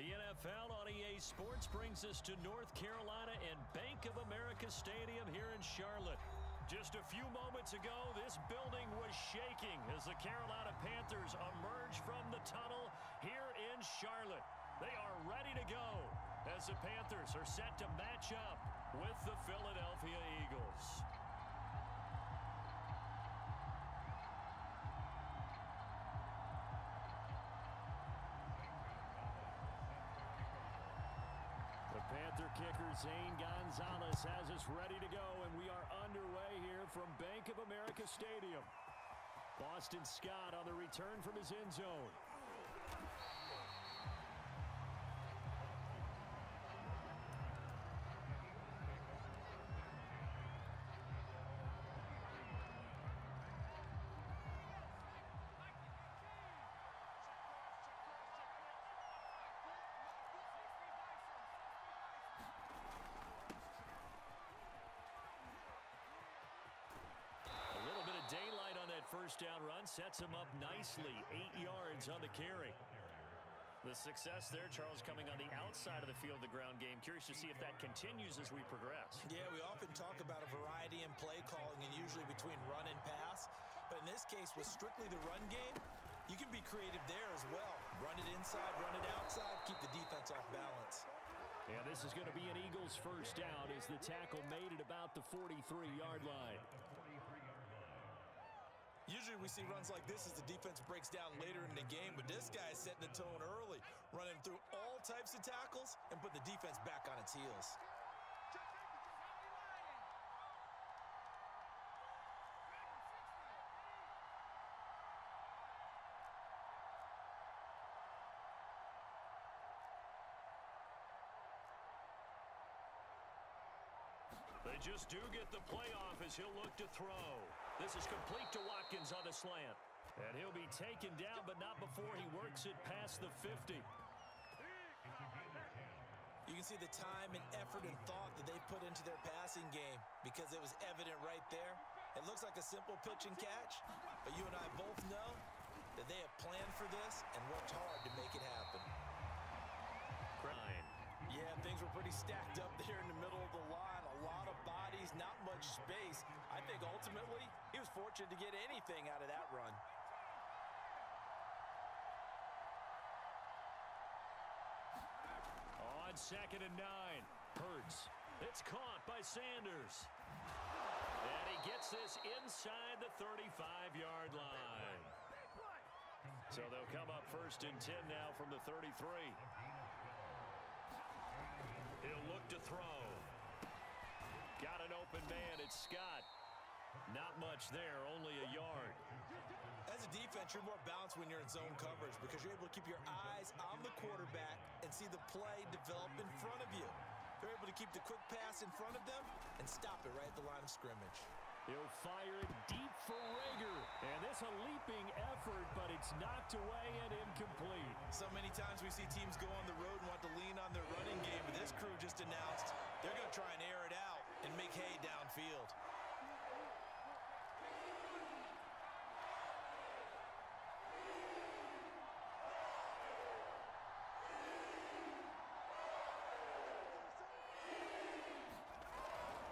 The NFL on EA Sports brings us to North Carolina and Bank of America Stadium here in Charlotte. Just a few moments ago, this building was shaking as the Carolina Panthers emerge from the tunnel here in Charlotte. They are ready to go as the Panthers are set to match up with the Philadelphia Eagles. Zane Gonzalez has us ready to go, and we are underway here from Bank of America Stadium. Boston Scott on the return from his end zone. First down run sets him up nicely. Eight yards on the carry. The success there, Charles, coming on the outside of the field, the ground game. Curious to see if that continues as we progress. Yeah, we often talk about a variety in play calling and usually between run and pass. But in this case, with strictly the run game, you can be creative there as well. Run it inside, run it outside, keep the defense off balance. Yeah, this is going to be an Eagles first down as the tackle made it about the 43-yard line. Usually we see runs like this as the defense breaks down later in the game, but this guy is setting the tone early, running through all types of tackles and put the defense back on its heels. They just do get the playoff as he'll look to throw. This is complete to Watkins on the slant. And he'll be taken down, but not before he works it past the 50. You can see the time and effort and thought that they put into their passing game because it was evident right there. It looks like a simple pitch and catch, but you and I both know that they have planned for this and worked hard to make it happen. Grind. Yeah, things were pretty stacked up there in the middle of the line. A lot of bodies, not much space. I think ultimately he was fortunate to get anything out of that run. On second and nine, Hurts. It's caught by Sanders. And he gets this inside the 35-yard line. So they'll come up first and 10 now from the 33. He'll look to throw. Got an open man. It's Scott. Not much there, only a yard. As a defense, you're more balanced when you're in zone coverage because you're able to keep your eyes on the quarterback and see the play develop in front of you. They're able to keep the quick pass in front of them and stop it right at the line of scrimmage. He'll fire it deep for Reagor. And this a leaping effort, but it's knocked away and incomplete. So many times we see teams go on the road and want to lean on their running game, but this crew just announced they're going to try and air it out and make hay downfield.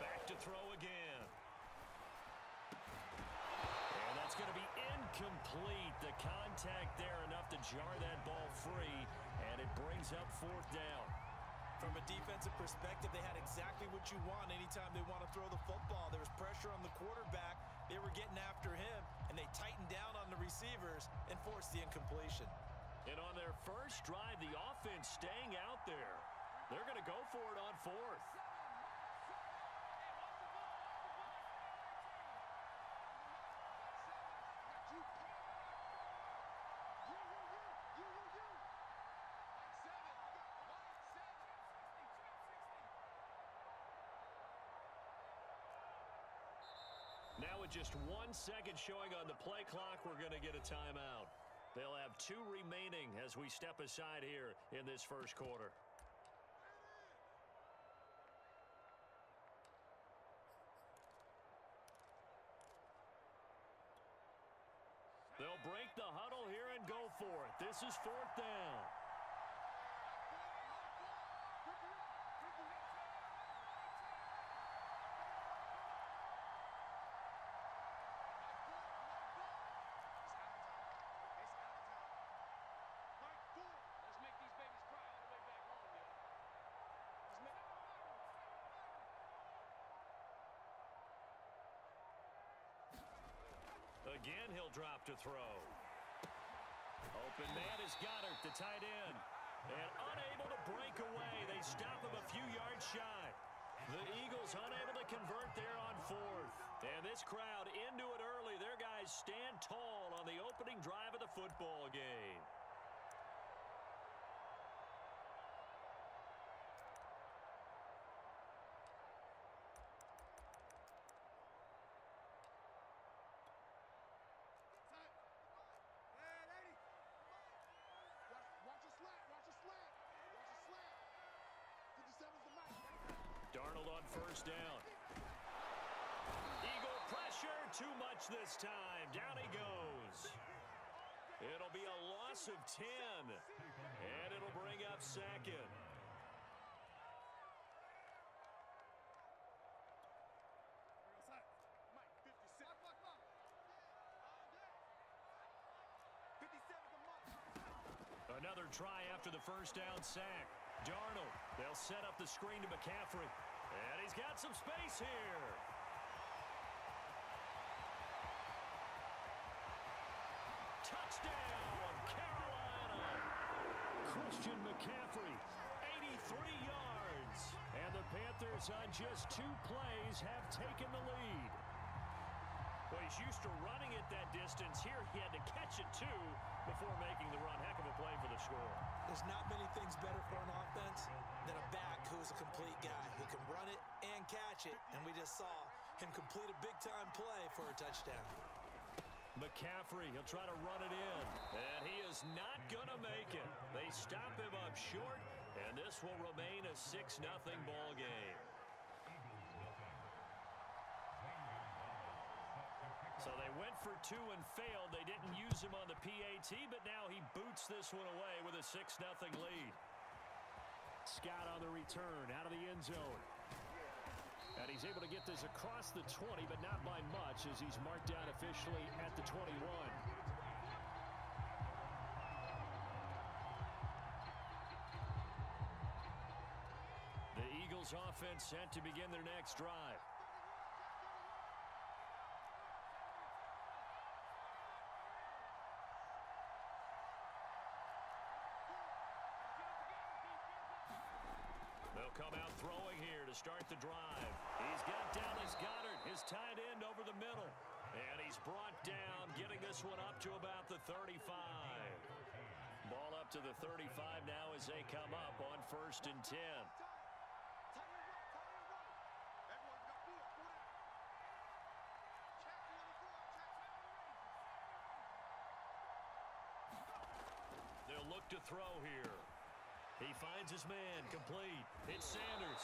Back to throw again. going to be incomplete. The contact there enough to jar that ball free, and it brings up fourth down. From a defensive perspective, they had exactly what you want anytime they want to throw the football. There was pressure on the quarterback. They were getting after him, and they tightened down on the receivers and forced the incompletion. And on their first drive, the offense staying out there. They're going to go for it on fourth. Just one second showing on the play clock, we're going to get a timeout. They'll have two remaining as we step aside here in this first quarter. They'll break the huddle here and go for it. This is fourth down. Again, he'll drop to throw. Open man is Goedert, the tight end. And unable to break away. They stop him a few yards shy. The Eagles unable to convert there on fourth. And this crowd into it early. Their guys stand tall on the opening drive of the football game. On first down. Eagle pressure, too much this time. Down he goes. It'll be a loss of 10. And it'll bring up second. Another try after the first down sack. Darnold, they'll set up the screen to McCaffrey. And he's got some space here. Touchdown, Carolina. Christian McCaffrey, 83 yards. And the Panthers on just two plays have taken the lead. Well, he's used to running it that distance. Here he had to catch it, too, before making the run. Heck of a play for the score. There's not many things better for an offense than a back who's a complete guy who can run it and catch it. And we just saw him complete a big-time play for a touchdown. McCaffrey, he'll try to run it in. And he is not going to make it. They stop him up short, and this will remain a 6-0 ball game. So they went for two and failed. They didn't use him on the PAT, but now he boots this one away with a 6-0 lead. Scott on the return out of the end zone. And he's able to get this across the 20, but not by much as he's marked down officially at the 21. The Eagles offense set to begin their next drive. They'll come out throwing here to start the drive. He's got Dallas Goedert, his tight end over the middle. And he's brought down, getting this one up to about the 35. Ball up to the 35 now as they come up on first and 10. They'll look to throw here. He finds his man, complete. It's Sanders.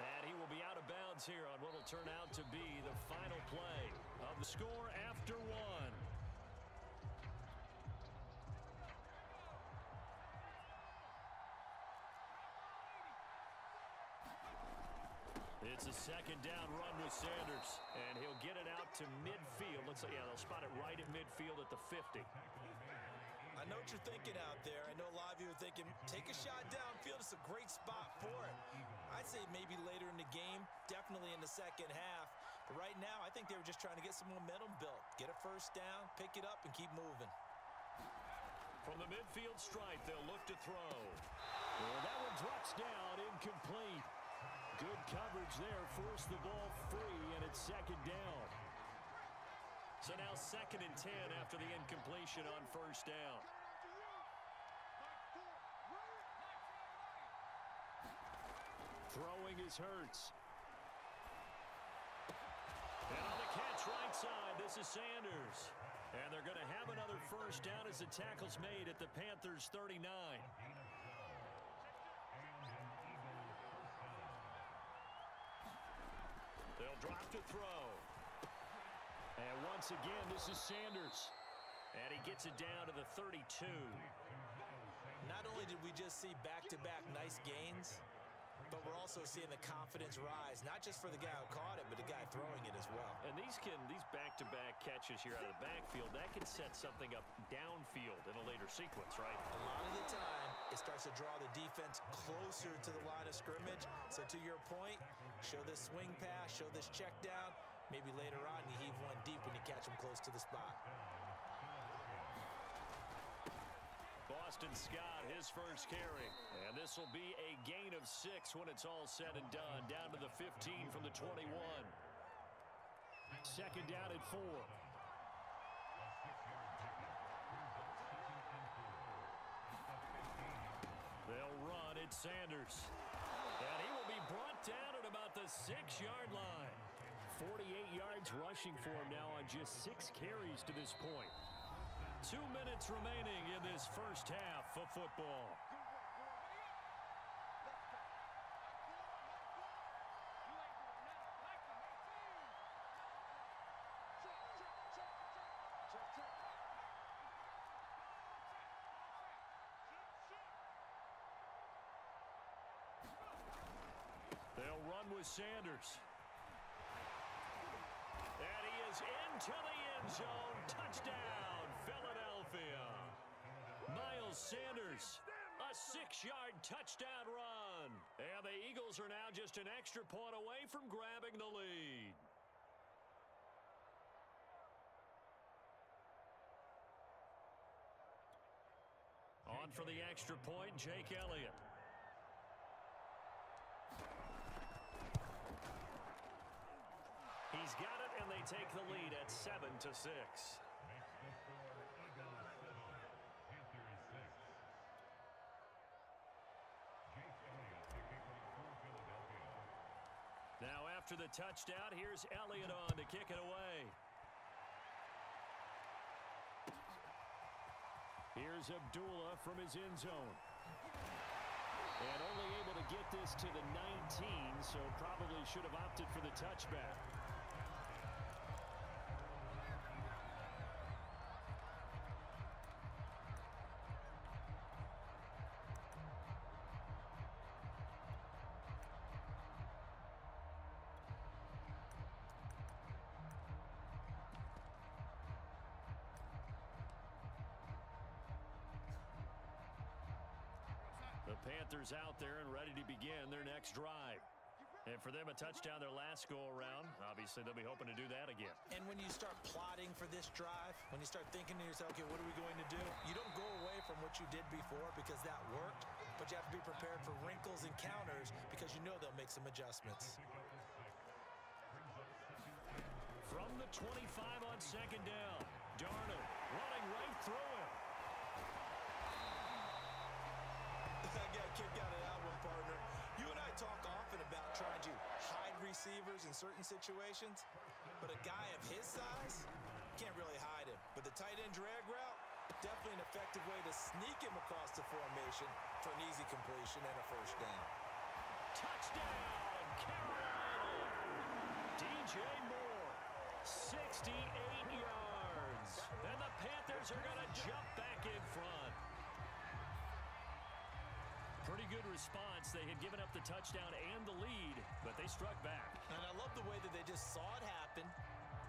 And he will be out of bounds here on what will turn out to be the final play of the score after one. It's a second down run with Sanders. And he'll get it out to midfield. Looks like, yeah, they'll spot it right at midfield at the 50. I know what you're thinking out there. I know a lot of you are thinking, take a shot downfield. It's a great spot for it. I'd say maybe later in the game, definitely in the second half. But right now, I think they were just trying to get some momentum built. Get a first down, pick it up, and keep moving. From the midfield stripe, they'll look to throw. Well, that one drops down, incomplete. Good coverage there, forced the ball free, and it's second down. So now second and 10 after the incompletion on first down. Throwing is Hurts. And on the catch right side, this is Sanders. And they're going to have another first down as the tackle's made at the Panthers' 39. They'll drop to throw. Once again, this is Sanders. And he gets it down to the 32. Not only did we just see back-to-back -back nice gains, but we're also seeing the confidence rise, not just for the guy who caught it, but the guy throwing it as well. And these can these back-to-back -back catches here out of the backfield, that can set something up downfield in a later sequence, right? A lot of the time, it starts to draw the defense closer to the line of scrimmage. So to your point, show this swing pass, show this check down, Maybe later on you heave one deep when you catch them close to the spot. Boston Scott, his first carry. And this will be a gain of six when it's all said and done. Down to the 15 from the 21. Second down at four. They'll run. It's Sanders. And he will be brought down at about the six-yard line. 48 yards rushing for him now on just six carries to this point. Two minutes remaining in this first half of football. They'll run with Sanders. Is into the end zone. Touchdown, Philadelphia. Miles Sanders, a six-yard touchdown run. And the Eagles are now just an extra point away from grabbing the lead. On for the extra point, Jake Elliott. He's got it, and they take the lead at 7 to six. Now after the touchdown, here's Elliott on to kick it away. Here's Abdullah from his end zone. And only able to get this to the 19, so probably should have opted for the touchback. Panthers out there and ready to begin their next drive. And for them, a touchdown their last go-around. Obviously, they'll be hoping to do that again. And when you start plotting for this drive, when you start thinking to yourself, okay, what are we going to do? You don't go away from what you did before because that worked, but you have to be prepared for wrinkles and counters because you know they'll make some adjustments. From the 25 on second down, Darnold running right through him. I a kick out of that one, partner. You and I talk often about trying to hide receivers in certain situations, but a guy of his size can't really hide him. But the tight end drag route, definitely an effective way to sneak him across the formation for an easy completion and a first down. Touchdown, Carolina! DJ Moore, 68 yards. And the Panthers are going to jump back in front. Pretty good response. They had given up the touchdown and the lead, but they struck back. And I love the way that they just saw it happen,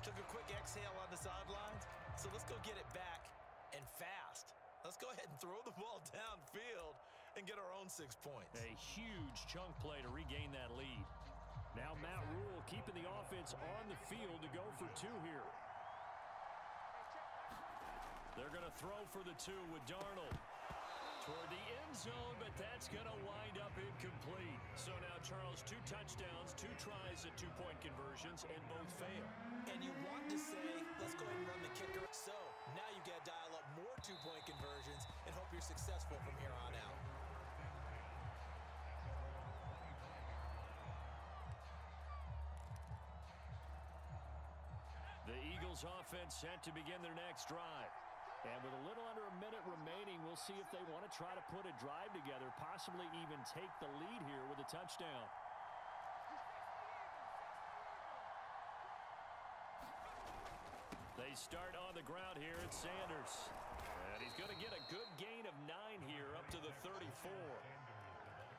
took a quick exhale on the sidelines. So let's go get it back and fast. Let's go ahead and throw the ball downfield and get our own six points. A huge chunk play to regain that lead. Now Matt Rhule keeping the offense on the field to go for two here. They're going to throw for the two with Darnold. Toward the end zone, but that's going to wind up incomplete. So now, Charles, two touchdowns, two tries at two-point conversions, and both fail. And you want to say, let's go ahead and run the kicker. So now you got to dial up more two-point conversions and hope you're successful from here on out. The Eagles offense set to begin their next drive. And with a little under a minute remaining, we'll see if they want to try to put a drive together, possibly even take the lead here with a touchdown. They start on the ground here at Sanders. And he's going to get a good gain of nine here up to the 34.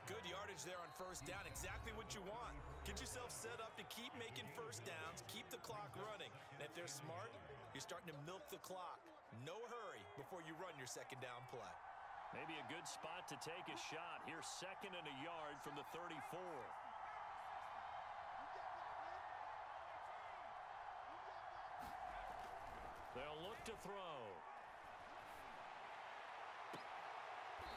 Good yardage there on first down. Exactly what you want. Get yourself set up to keep making first downs, keep the clock running. And if they're smart, you're starting to milk the clock. No hurry before you run your second down play. Maybe a good spot to take a shot. Here, second and a yard from the 34. They'll look to throw.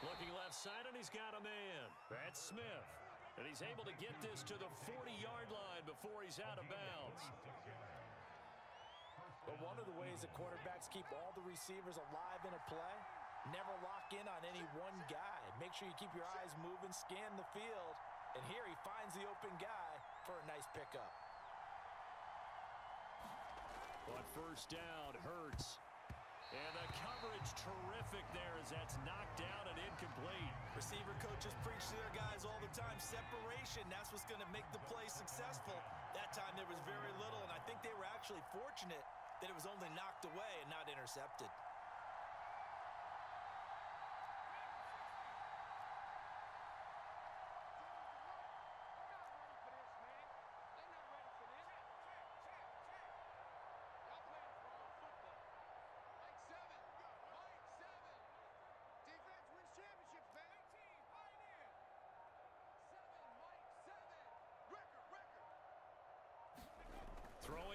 Looking left side, and he's got a man. That's Smith. And he's able to get this to the 40-yard line before he's out of bounds. But one of the ways that quarterbacks keep all the receivers alive in a play, never lock in on any one guy. Make sure you keep your eyes moving, scan the field, and here he finds the open guy for a nice pickup. On first down, Hurts. And the coverage terrific there as that's knocked down and incomplete. Receiver coaches preach to their guys all the time. Separation, that's what's going to make the play successful. That time there was very little, and I think they were actually fortunate that it was only knocked away and not intercepted.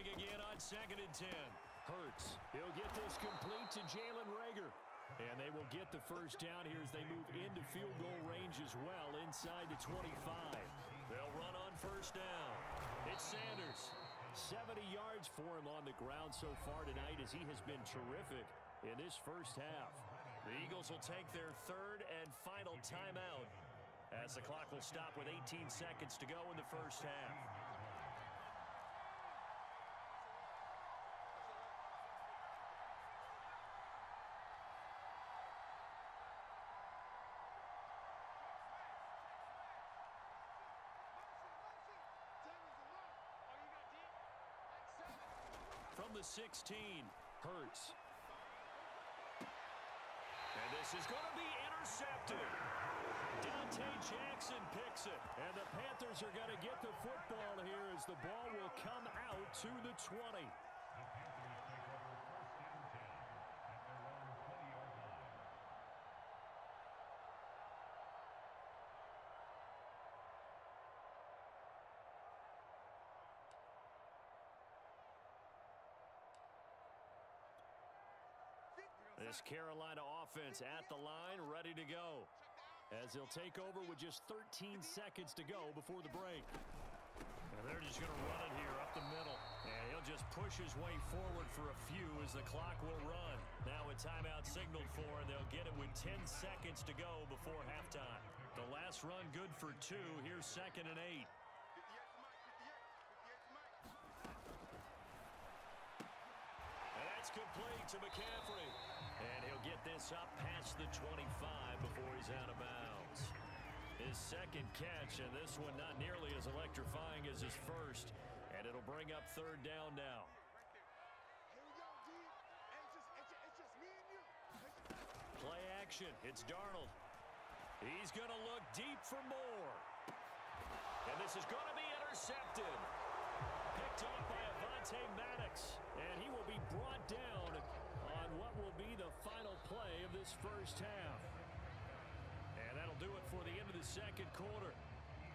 Throwing again on second and 10. Hurts. He'll get this complete to Jalen Reagor. And they will get the first down here as they move into field goal range as well inside the 25. They'll run on first down. It's Sanders. 70 yards for him on the ground so far tonight as he has been terrific in this first half. The Eagles will take their third and final timeout as the clock will stop with 18 seconds to go in the first half. From the 16, Hurts. And this is going to be intercepted. Donte Jackson picks it. And the Panthers are going to get the football here as the ball will come out to the 20. This Carolina offense at the line, ready to go. As they'll take over with just 13 seconds to go before the break. And they're just going to run it here up the middle. And he'll just push his way forward for a few as the clock will run. Now a timeout signaled for, and they'll get it with 10 seconds to go before halftime. The last run good for two. Here's second and eight. And that's complete to McCaffrey. And he'll get this up past the 25 before he's out of bounds. His second catch, and this one not nearly as electrifying as his first. And it'll bring up third down now. Play action. It's Darnold. He's going to look deep for more. And this is going to be intercepted. Picked off by Avonte Maddox. And he will be brought down on what will be the final play of this first half. And that'll do it for the end of the second quarter.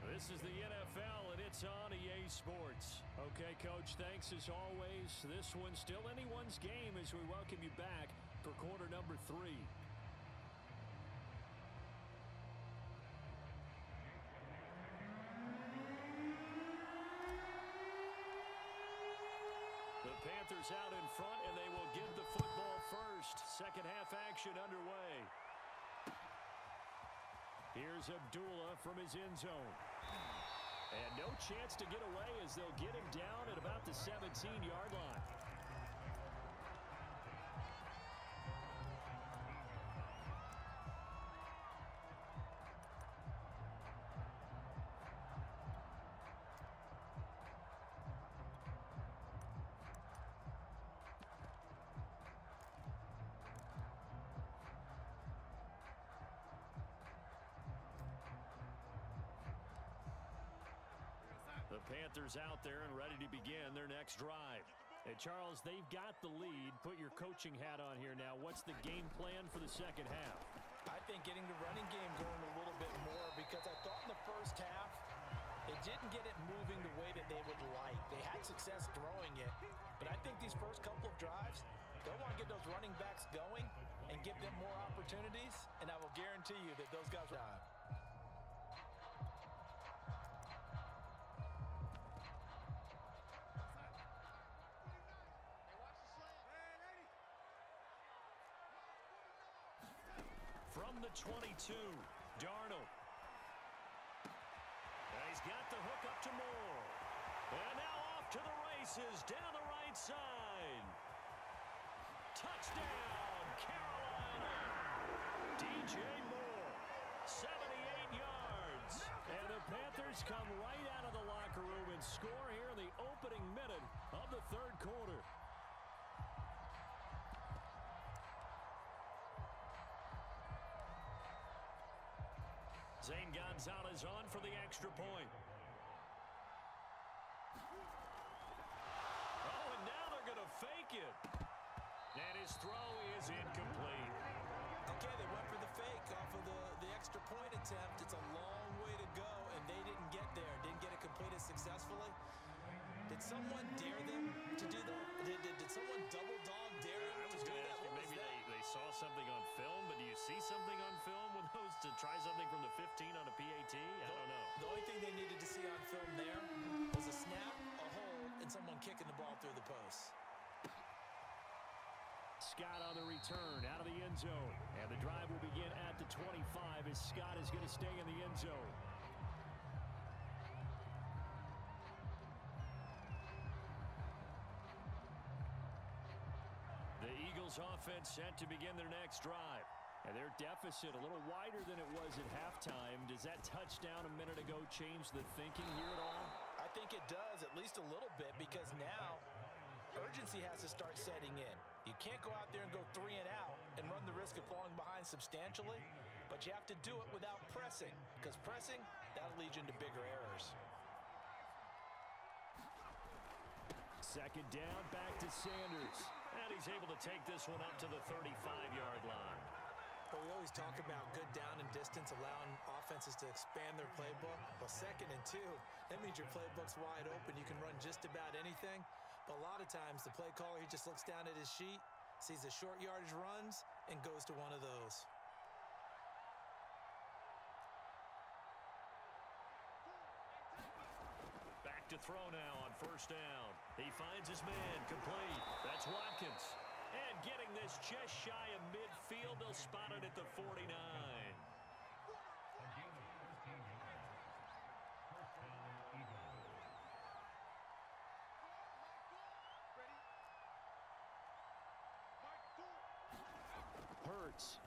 This is the NFL, and it's on EA Sports. Okay, Coach, thanks as always. This one's still anyone's game as we welcome you back for quarter number three. The Panthers out in front, Second half action underway. Here's Abdullah from his end zone. And no chance to get away as they'll get him down at about the 17-yard line. Panthers out there and ready to begin their next drive. And Charles, they've got the lead. Put your coaching hat on here now. What's the game plan for the second half? I think getting the running game going a little bit more because I thought in the first half they didn't get it moving the way that they would like. They had success throwing it, but I think these first couple of drives, they'll want to get those running backs going and give them more opportunities, and I will guarantee you that those guys are 22, Darnold. And he's got the hook up to Moore. And now off to the races down the right side. Touchdown, Carolina. DJ Moore, 78 yards. And the Panthers come right out of the locker room and score here in the opening Zane Gonzalez on for the extra point. Oh, and now they're going to fake it. And his throw is incomplete. Okay, they went for the fake off of the, the extra point attempt. It's a long way to go, and they didn't get there. Didn't get it completed successfully. Did someone dare them to do that? Did, did, did someone double dog dare them I to was do going to that? ask you, What maybe they, they saw something on film, but do you see something on film to try something from the 15 on a PAT? I don't know. The only thing they needed to see on film there was a snap, a hold, and someone kicking the ball through the post. Scott on the return out of the end zone. And the drive will begin at the 25 as Scott is going to stay in the end zone. The Eagles offense set to begin their next drive. And their deficit a little wider than it was at halftime. Does that touchdown a minute ago change the thinking here at all? I think it does, at least a little bit, because now urgency has to start setting in. You can't go out there and go three and out and run the risk of falling behind substantially, but you have to do it without pressing, because pressing, that'll lead you into bigger errors. Second down, back to Sanders. And he's able to take this one up to the 35-yard line. But we always talk about good down and distance, allowing offenses to expand their playbook. Well, second and two, that means your playbook's wide open. You can run just about anything. But a lot of times, the play caller, he just looks down at his sheet, sees the short yardage runs, and goes to one of those. Back to throw now on first down. He finds his man complete. That's Watkins. And getting this just shy of midfield, they'll spot it at the 49. Hurts.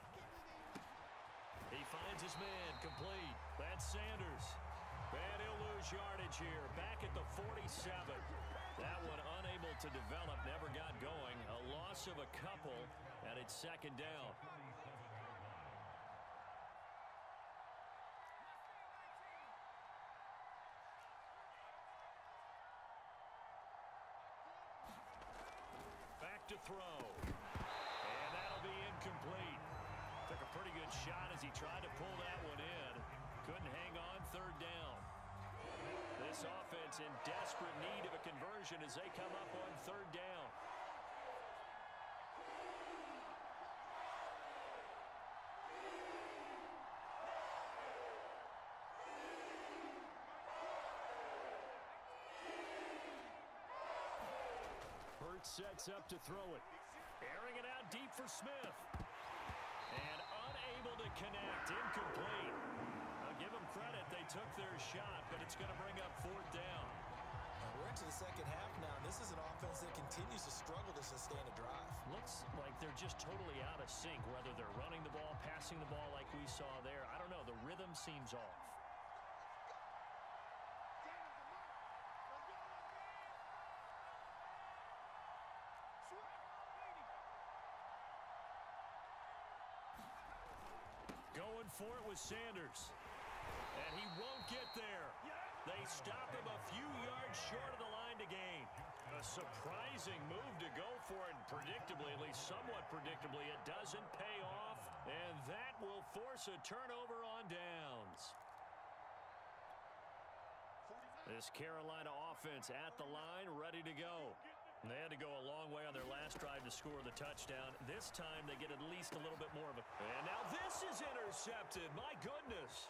He finds his man complete. That's Sanders. And he'll lose yardage here. Back at the 47. That one unable to develop, never got going. A loss of a couple, and it's second down. Back to throw. And that'll be incomplete. Took a pretty good shot as he tried to pull that one in. Couldn't hang on third down. This offense in desperate need of a conversion as they come up on third down. Hurts sets up to throw it. Airing it out deep for Smith. And unable to connect. Incomplete. I'll give them credit. They took their shot, but it's going to bring up fourth down. We're into the second half now. and This is an offense that continues to struggle to sustain a drive. Looks like they're just totally out of sync, whether they're running the ball, passing the ball like we saw there. I don't know. The rhythm seems off. Going for it with Sanders. And he won't get there. They stop him a few yards short of the line to gain. A surprising move to go for it, and predictably, at least somewhat predictably, it doesn't pay off, and that will force a turnover on downs. This Carolina offense at the line, ready to go. They had to go a long way on their last drive to score the touchdown. This time they get at least a little bit more of a... And now this is intercepted. My goodness.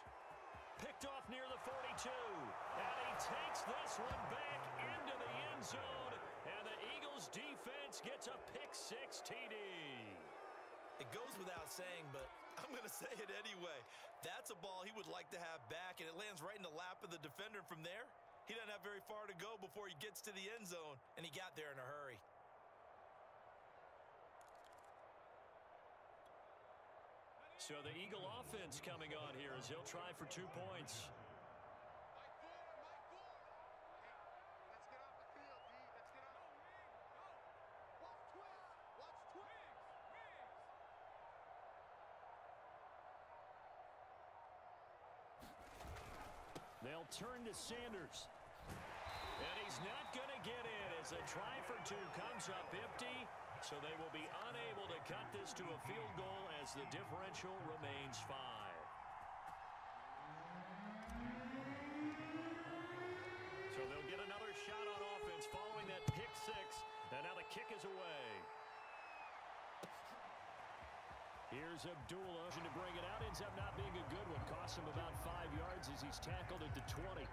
Picked off near the 42. And he takes this one back into the end zone. And the Eagles defense gets a pick six TD. It goes without saying, but I'm going to say it anyway. That's a ball he would like to have back, and it lands right in the lap of the defender from there. He doesn't have very far to go before he gets to the end zone, and he got there in a hurry. So the Eagle offense coming on here as he'll try for two points. They'll turn to Sanders. And he's not going to get in as a try for two. Comes up empty. So they will be unable to cut this to a field goal as the differential remains five. So they'll get another shot on offense following that pick six. And now the kick is away. Here's Abdullah to bring it out. Ends up not being a good one. Costs him about five yards as he's tackled at the 20.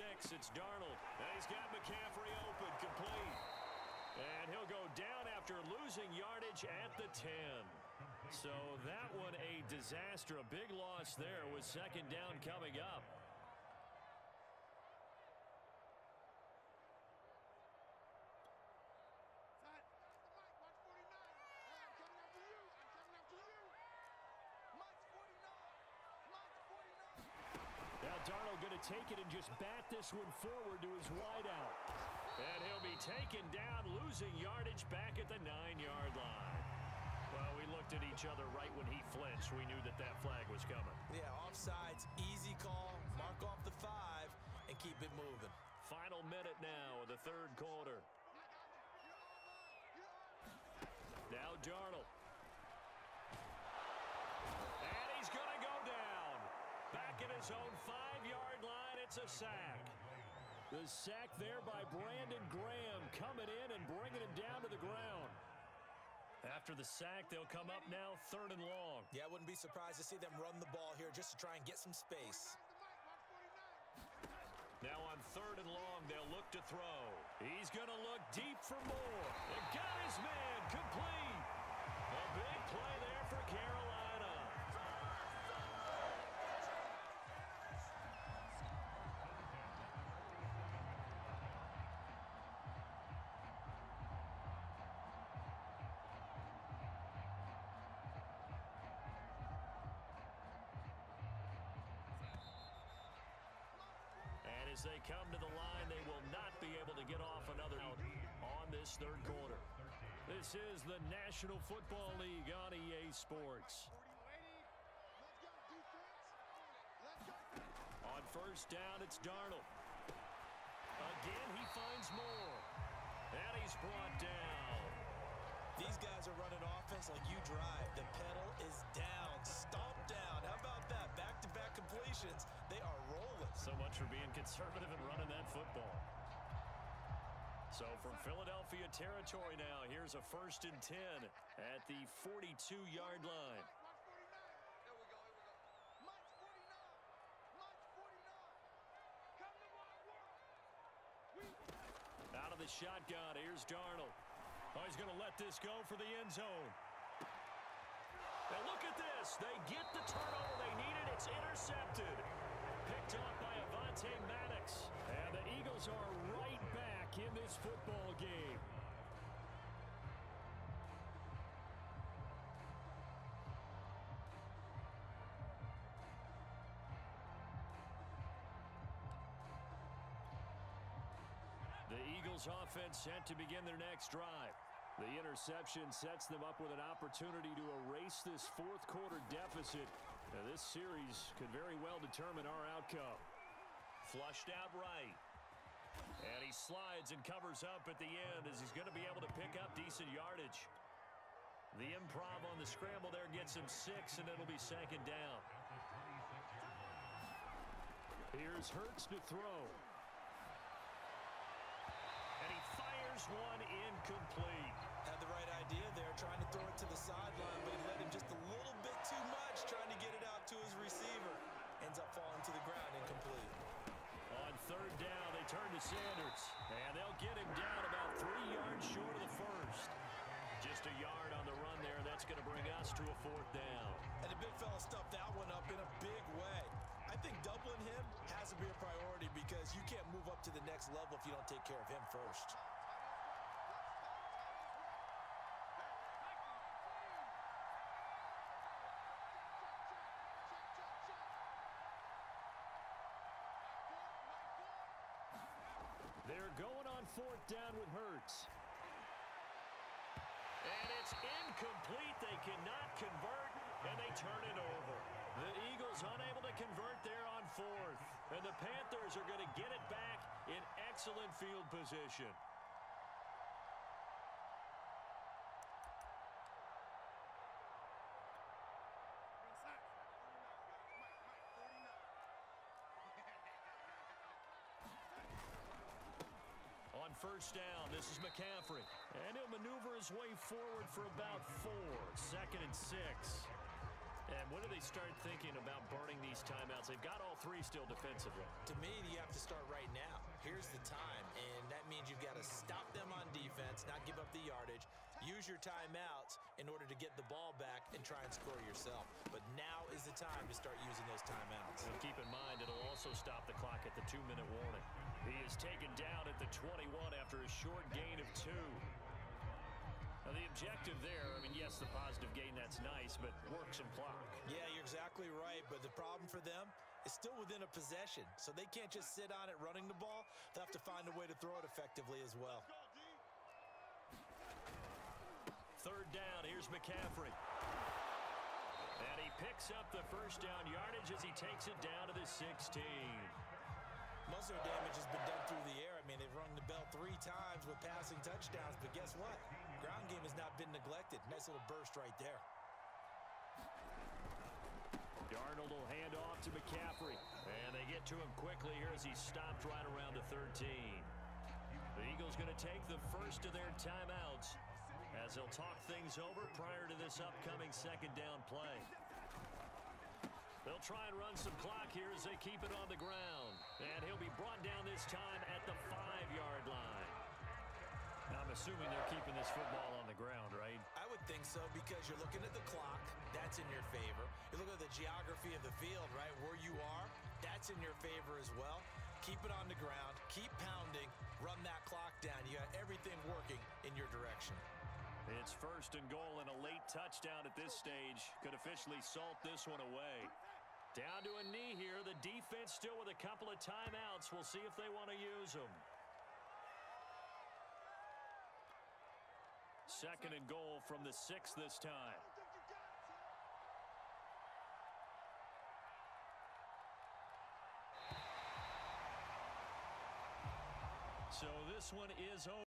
Six, it's Darnold. And he's got McCaffrey open, complete. And he'll go down after losing yardage at the 10. So that one a disaster. A big loss there with second down coming up. Now Darnold going to take it and just bat this one forward to his wideout. And he'll be taken down, losing yardage back at the nine-yard line. Well, we looked at each other right when he flinched. We knew that that flag was coming. Yeah, offsides, easy call. Mark off the five and keep it moving. Final minute now of the third quarter. Now Darnold. And he's going to go down. Back at his own five-yard it's a sack. The sack there by Brandon Graham coming in and bringing him down to the ground. After the sack, they'll come up now third and long. Yeah, I wouldn't be surprised to see them run the ball here just to try and get some space. Now on third and long, they'll look to throw. He's going to look deep for more. And got his man complete. A big play as they come to the line, they will not be able to get off another out on this third quarter. This is the National Football League on EA Sports. On first down, it's Darnold. Again, he finds Moore. And he's brought down. These guys are running offense like you drive. The pedal is down, stomp down. How about that? Completions. They are rolling. So much for being conservative and running that football. So from Philadelphia territory now, here's a first and 10 at the 42-yard line. Out of the shotgun, here's Darnold. Oh, he's going to let this go for the end zone. And look at this. They get the turnover they needed. It's intercepted. Picked up by Avonte Maddox. And the Eagles are right back in this football game. The Eagles offense set to begin their next drive. The interception sets them up with an opportunity to erase this fourth quarter deficit. Now, this series could very well determine our outcome. Flushed out right. And he slides and covers up at the end as he's going to be able to pick up decent yardage. The improv on the scramble there gets him six, and it'll be second down. Here's Hurts to throw. And he fires one incomplete. Had the right idea there, trying to throw it to the sideline, but he let him just a little bit too much, trying to get it out to his receiver. Ends up falling to the ground incomplete. On third down, they turn to Sanders, and they'll get him down about three yards short of the first. Just a yard on the run there. That's going to bring us to a fourth down. And the big fella stuffed that one up in a big way. I think doubling him has to be a priority because you can't move up to the next level if you don't take care of him first. They're going on fourth down with Hurts. And it's incomplete. They cannot convert, and they turn it over. The Eagles unable to convert there on fourth. And the Panthers are going to get it back in excellent field position. On first down, this is McCaffrey. And he'll maneuver his way forward for about four. Second and six. And when do they start thinking about burning these timeouts? They've got all three still defensively. To me, you have to start right now. Here's the time, and that means you've got to stop them on defense, not give up the yardage, use your timeouts in order to get the ball back and try and score yourself. But now is the time to start using those timeouts. Keep in mind, it'll also stop the clock at the two-minute warning. He is taken down at the 21 after a short gain of two. Now, the objective there, I mean, yes, the positive gain, that's nice, but work some clock. Yeah, you're exactly right, but the problem for them is still within a possession, so they can't just sit on it running the ball. They'll have to find a way to throw it effectively as well. Third down, here's McCaffrey. And he picks up the first down yardage as he takes it down to the 16. Most of their damage has been done through the air. I mean, they've rung the bell three times with passing touchdowns, but guess what? Ground game has not been neglected. Nice little burst right there. Darnold will hand off to McCaffrey. And they get to him quickly here as he stopped right around the 13. The Eagles going to take the first of their timeouts as they'll talk things over prior to this upcoming second down play. They'll try and run some clock here as they keep it on the ground. And he'll be brought down this time at the five-yard line. Now, I'm assuming they're keeping this football on the ground, right? I would think so because you're looking at the clock. That's in your favor. You look at the geography of the field, right? Where you are, that's in your favor as well. Keep it on the ground. Keep pounding. Run that clock down. You got everything working in your direction. It's first and goal and a late touchdown at this stage. Could officially salt this one away. Down to a knee here. The defense still with a couple of timeouts. We'll see if they want to use them. Second and goal from the six this time. So this one is over.